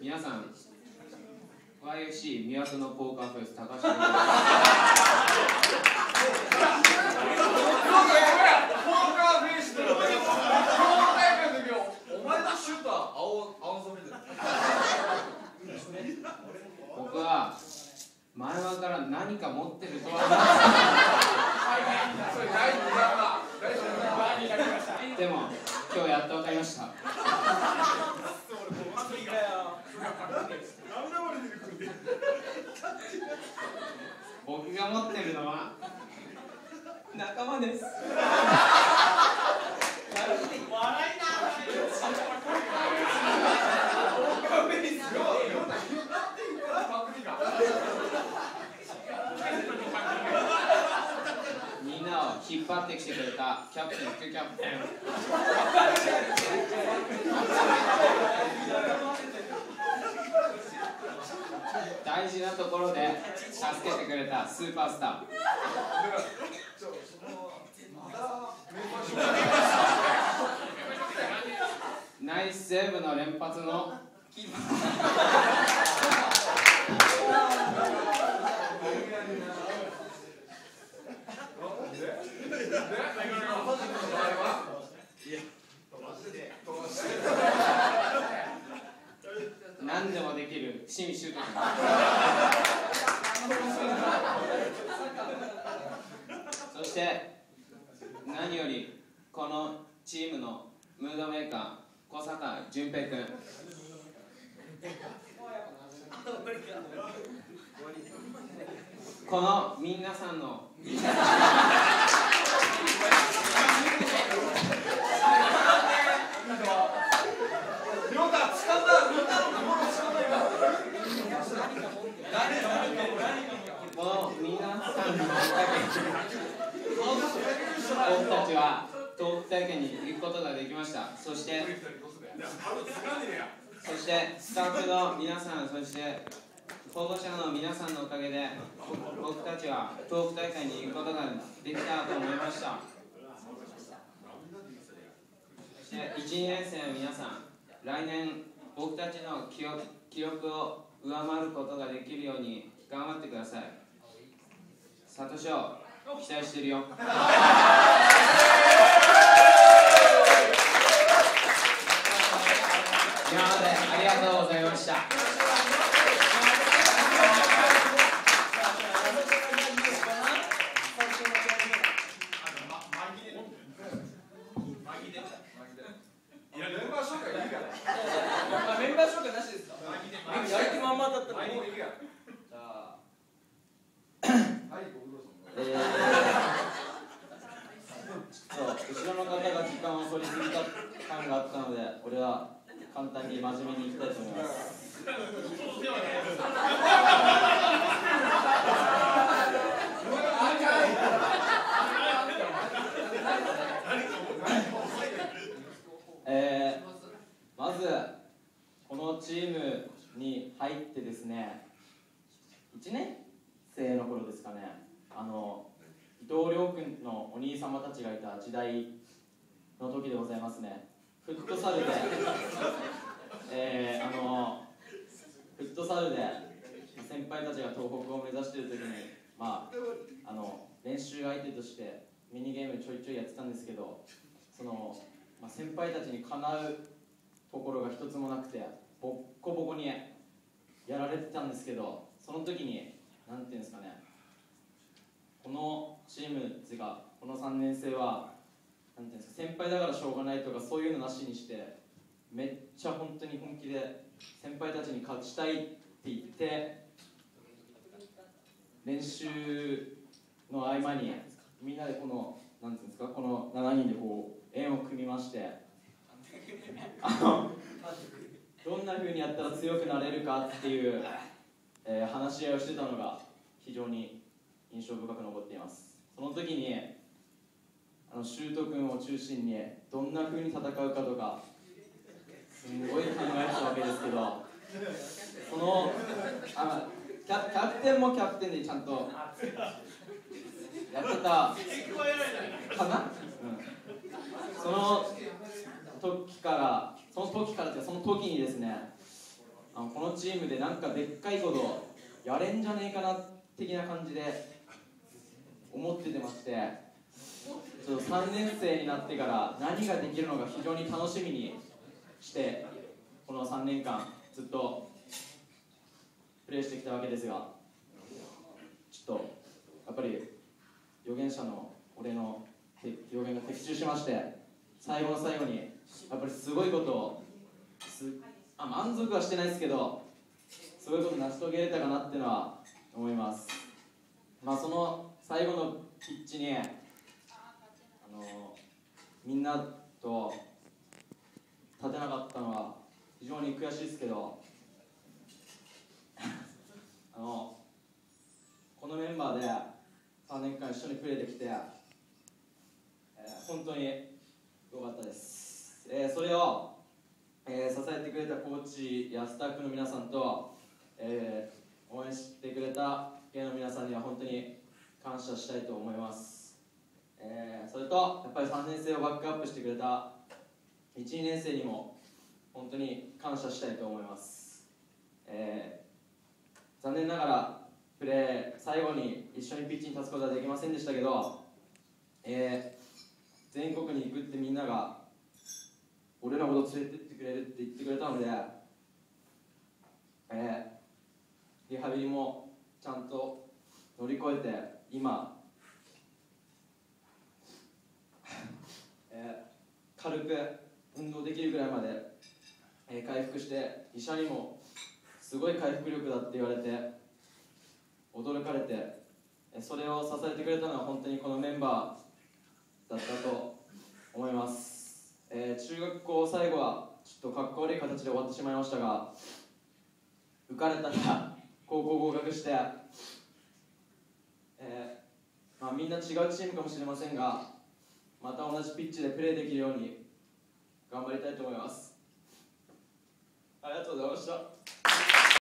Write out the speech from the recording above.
皆さん YFC 宮園ポーカーフェス高島僕は前々から何か持ってる。とは思ってで。も今日やっと分かりました僕が持ってるのは？仲間です。みんなを引っ張ってきてくれたキャプテン副キャプテン大事なところで助けてくれたスーパースター。ナイスセーブの連発の。キーパー何でもできる。清水修斗君そして何よりこのチームのムードメーカー小坂淳平君。この皆さんのこの皆さんのおかげ僕たちは東北大会に行くことができました。そしてそしてスタッフの皆さんそして保護者の皆さんのおかげで僕たちは東北大会に行くことができたと思いました。そして1、年生の皆さん来年僕たちの記憶記録を上回ることができるように頑張ってください。サトシを期待してるよ。今までありがとうございました。メンバー紹介なしですか？やる気満々だったのにじゃあえーそう後ろの方が時間を取りすぎた感があったので俺は簡単に真面目にいきたいと思いますえーまずこのチームに入ってですね1年生の頃ですかね。あの伊藤亮君のお兄様たちがいた時代の時でございますね。フットサルで。えーあのフットサルで先輩たちが東北を目指している時にまああの練習相手としてミニゲームちょいちょいやってたんですけどその、まあ、先輩たちにかなうところが一つもなくてボッコボコにやられてたんですけどその時に何ていうんですかねこのチームっていうかこの3年生はなんていうんですか先輩だからしょうがないとかそういうのなしにしてめっちゃ本当に本気で先輩たちに勝ちたいって言って練習の合間にみんなでこのなんていうんですかこの7人でこう円を組みましてあのどんな風にやったら強くなれるかっていう、えー話し合いをしてたのが非常に印象深く残っています。その時にあのシュート君を中心にどんな風に戦うかとかすごい考えたわけですけどそのあキャキャプテンもキャプテンでちゃんとやってたかな、うん、その時からその時からってその時にですねあのこのチームでなんかでっかいことやれんじゃねえかな的な感じで思っててましてちょっと3年生になってから何ができるのか非常に楽しみにしてこの3年間ずっとプレーしてきたわけですがちょっとやっぱり預言者の俺の予言が的中しまして最後の最後にやっぱりすごいことをすあ満足はしてないですけどすごいこと成し遂げれたかなっていうのは思います。まあその最後のピッチにのみんなと立てなかったのは非常に悔しいですけど あのこのメンバーで3年間一緒にプレーできて、えー、本当に良かったです、えー、それを、えー、支えてくれたコーチやスタッフの皆さんと、え応援してくれた芸の皆さんには本当に感謝したいと思います、えそれとやっぱり3年生をバックアップしてくれた12年生にも本当に感謝したいと思います、え残念ながらプレー最後に一緒にピッチに立つことはできませんでしたけど、えー、全国に行くってみんなが俺のこと連れてってくれるって言ってくれたので、えー、リハビリもちゃんと乗り越えて今、えー、軽く運動できるぐらいまで、えー、回復して医者にもすごい回復力だって言われて驚かれてそれを支えてくれたのは本当にこのメンバーだったと思います、えー、中学校最後はちょっとかっこ悪い形で終わってしまいましたが受かれたら高校合格して、えー、まあ、みんな違うチームかもしれませんがまた同じピッチでプレーできるように頑張りたいと思います。ありがとうございました。